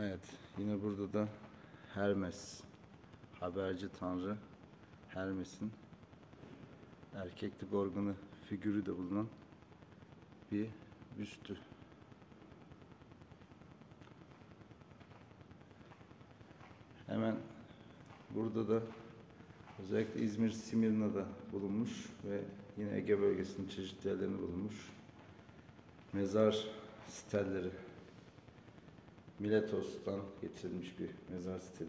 Evet, yine burada da Hermes, haberci tanrı Hermes'in erkeklik organı figürü de bulunan bir büstü. Hemen burada da özellikle İzmir Simirna'da bulunmuş ve yine Ege bölgesinin çeşitli yerlerinde bulunmuş mezar stelleri. Miletos'tan getirilmiş bir mezar stili.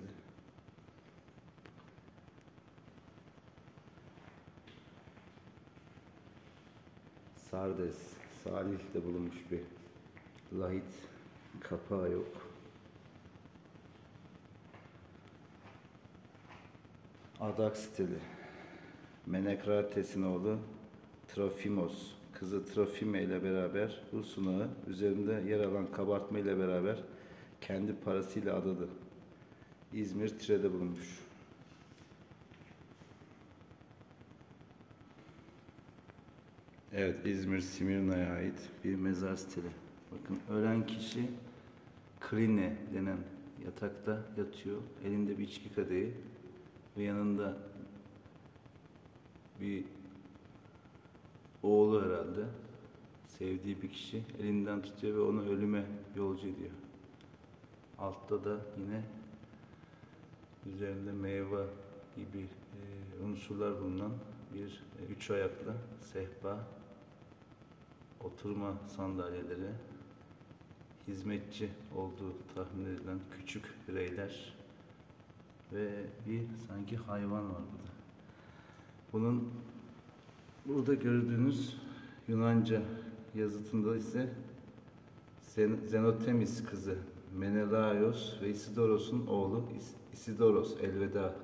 Sardes, Salih'te bulunmuş bir lahit kapağı yok. Adak stili. Menekrates'in oğlu Trofimos, kızı Trofime ile beraber bu sunağı üzerinde yer alan kabartma ile beraber kendi parasıyla adadı. İzmir Tire'de bulunmuş. Evet, İzmir Simirna'ya ait bir mezar stili. Bakın ölen kişi krine denen yatakta yatıyor. Elinde bir içki kadehi ve yanında bir oğlu herhalde sevdiği bir kişi elinden tutuyor ve onu ölüme yolcu ediyor. Altta da yine üzerinde meyve gibi e, unsurlar bulunan bir e, üç ayaklı sehpa, oturma sandalyeleri, hizmetçi olduğu tahmin edilen küçük bireyler ve bir sanki hayvan var burada. Bunun burada gördüğünüz Yunanca yazıtında ise Zen- Zenotemis kızı Menelaios ve Isidoros'un oğlu Is- Isidoros elveda.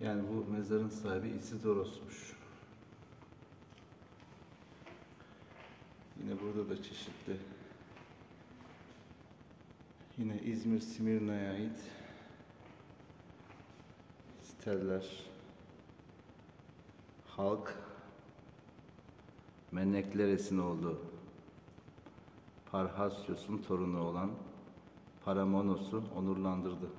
Yani bu mezarın sahibi Isidoros'muş. Yine burada da çeşitli yine İzmir Simirna'ya ait steller halk Menekleres'in oğlu Parhasyos'un torunu olan Paramonos'u onurlandırdı.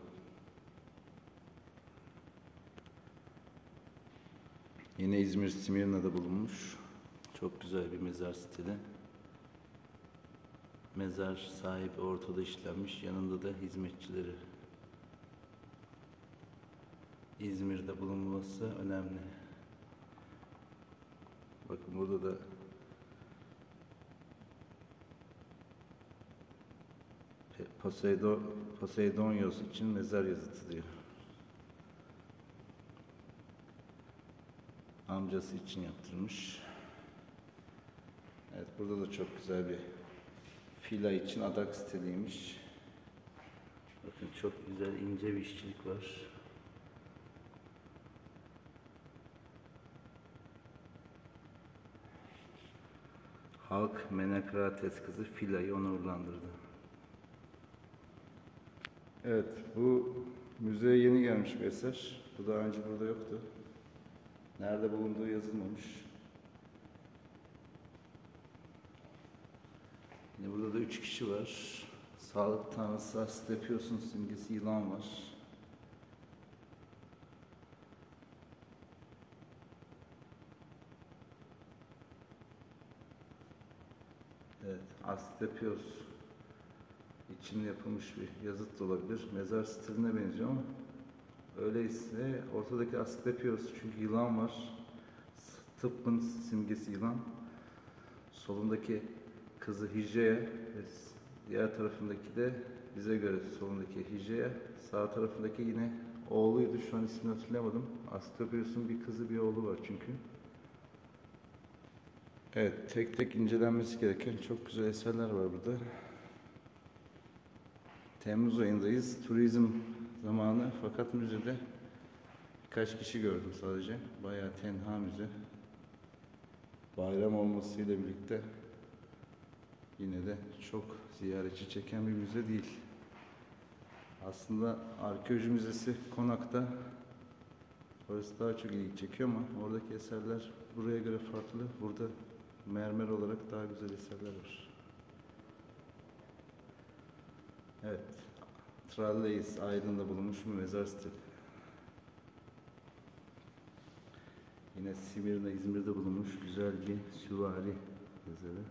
Yine İzmir Simirna'da bulunmuş. Çok güzel bir mezar stili. Mezar sahibi ortada işlenmiş. Yanında da hizmetçileri. İzmir'de bulunması önemli. Bakın burada da Pe- Poseido, Poseidonios için mezar yazıtı diyor. Amcası için yaptırmış. Evet burada da çok güzel bir fila için adak stiliymiş. Bakın çok güzel ince bir işçilik var. Halk Menekrates kızı Fila'yı onurlandırdı. Evet, bu müzeye yeni gelmiş bir eser. Bu daha önce burada yoktu. Nerede bulunduğu yazılmamış. Yine burada da üç kişi var. Sağlık tanrısı Asklepios'un simgesi yılan var. Evet, Asklepios için yapılmış bir yazıt da olabilir. Mezar stiline benziyor ama öyleyse ortadaki Asklepios çünkü yılan var. Tıbbın simgesi yılan. Solundaki kızı Hicea ve diğer tarafındaki de bize göre solundaki Hicea. Sağ tarafındaki yine oğluydu. Şu an ismini hatırlayamadım. Asklepios'un bir kızı bir oğlu var çünkü. Evet, tek tek incelenmesi gereken çok güzel eserler var burada. Temmuz ayındayız. Turizm zamanı fakat müzede birkaç kişi gördüm sadece. Bayağı tenha müze. Bayram olmasıyla birlikte yine de çok ziyaretçi çeken bir müze değil. Aslında arkeoloji müzesi Konak'ta orası daha çok ilgi çekiyor ama oradaki eserler buraya göre farklı. Burada mermer olarak daha güzel eserler var. Evet. Tralleys Aydın'da bulunmuş bir mezar stili. Yine Simirna, İzmir'de bulunmuş güzel bir süvari mezarı.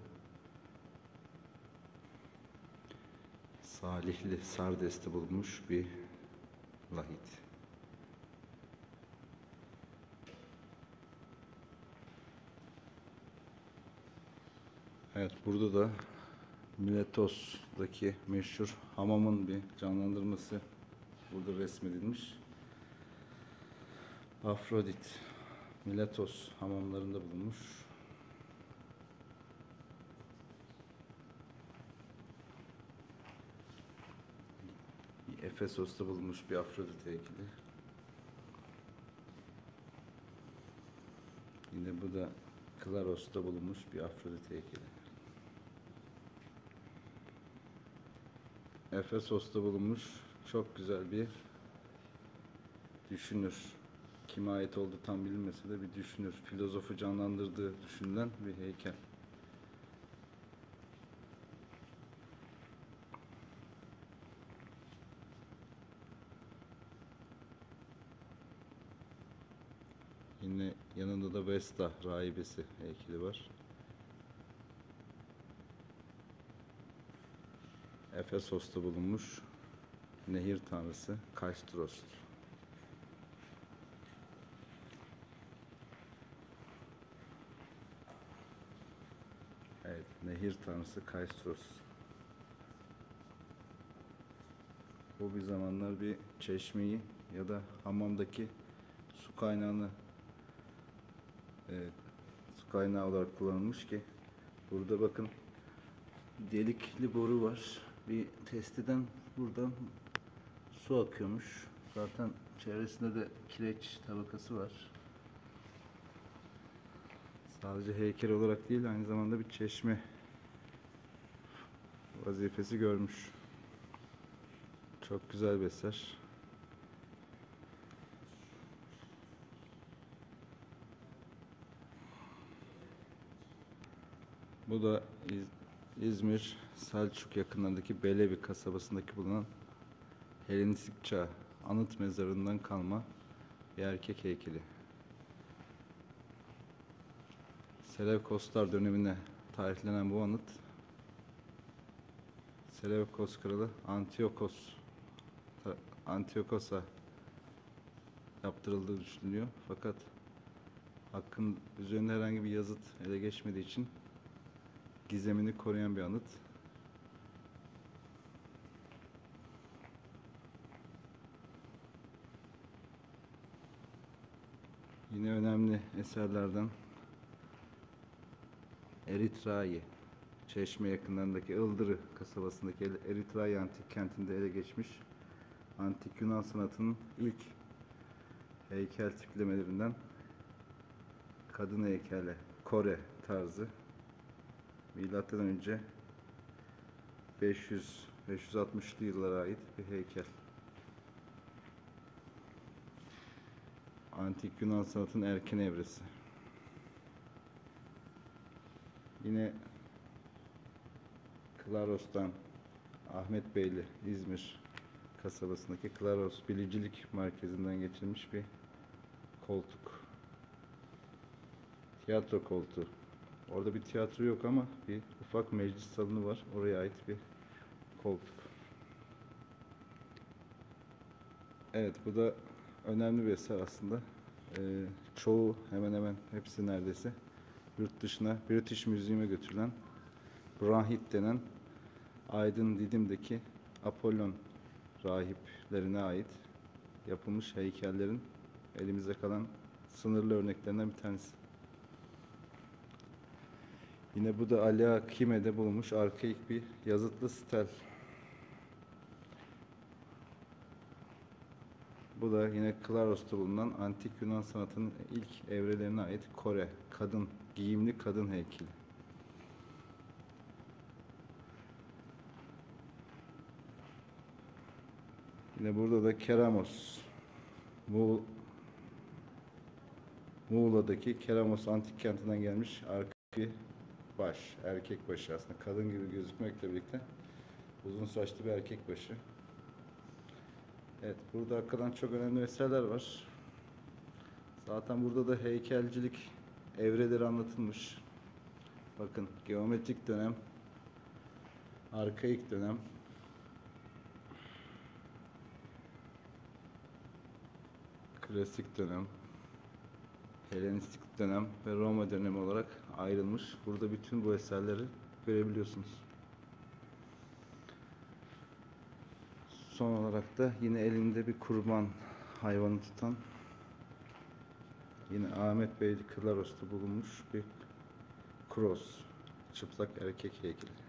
Salihli Sardes'te bulunmuş bir lahit. Evet burada da Miletos'daki meşhur hamamın bir canlandırması burada resmedilmiş. Afrodit Miletos hamamlarında bulunmuş. Efesos'ta bulunmuş bir Afrodit heykeli. Yine bu da Klaros'ta bulunmuş bir Afrodit heykeli. Efesos'ta bulunmuş çok güzel bir düşünür. Kime ait olduğu tam bilinmese de bir düşünür. Filozofu canlandırdığı düşünülen bir heykel. Yine yanında da Vesta rahibesi heykeli var. Efesos'ta bulunmuş nehir tanrısı Kaystros. Evet, nehir tanrısı Kaystros. Bu bir zamanlar bir çeşmeyi ya da hamamdaki su kaynağını e, su kaynağı olarak kullanılmış ki burada bakın delikli boru var. Bir testiden buradan su akıyormuş. Zaten çevresinde de kireç tabakası var. Sadece heykel olarak değil aynı zamanda bir çeşme vazifesi görmüş. Çok güzel bir. Bu da İzmir Selçuk yakınlarındaki Belevi kasabasındaki bulunan Helenistik çağ anıt mezarından kalma bir erkek heykeli. Seleukoslar dönemine tarihlenen bu anıt Seleukos kralı Antiochos Antiochos'a yaptırıldığı düşünülüyor. Fakat hakkın üzerinde herhangi bir yazıt ele geçmediği için gizemini koruyan bir anıt. Yine önemli eserlerden Eritra'yı Çeşme yakınlarındaki Ildırı kasabasındaki Eritra'yı antik kentinde ele geçmiş antik Yunan sanatının ilk heykel tiplemelerinden kadın heykeli Kore tarzı milattan önce 500 560'lı yıllara ait bir heykel. Antik Yunan sanatının erken evresi. Yine Klaros'tan Ahmet Beyli İzmir kasabasındaki Klaros Bilicilik Merkezi'nden getirilmiş bir koltuk. Tiyatro koltuğu. Orada bir tiyatro yok ama bir ufak meclis salonu var. Oraya ait bir koltuk. Evet bu da önemli bir eser aslında. Ee, çoğu hemen hemen hepsi neredeyse yurt dışına British Museum'a götürülen Brahit denen Aydın Didim'deki Apollon rahiplerine ait yapılmış heykellerin elimizde kalan sınırlı örneklerinden bir tanesi. Yine bu da Ali Akime'de bulunmuş arkaik bir yazıtlı stel. Bu da yine Klaros'ta bulunan antik Yunan sanatının ilk evrelerine ait Kore kadın giyimli kadın heykeli. Yine burada da Keramos. Bu Muğla'daki Keramos antik kentinden gelmiş arka baş, erkek başı aslında kadın gibi gözükmekle birlikte Uzun saçlı bir erkek başı. Evet, burada hakikaten çok önemli eserler var. Zaten burada da heykelcilik evreleri anlatılmış. Bakın, geometrik dönem, arkaik dönem, klasik dönem, Helenistik dönem ve Roma dönemi olarak ayrılmış. Burada bütün bu eserleri görebiliyorsunuz. Son olarak da yine elinde bir kurban hayvanı tutan yine Ahmet Bey Kılaros'ta bulunmuş bir cross çıplak erkek heykeli.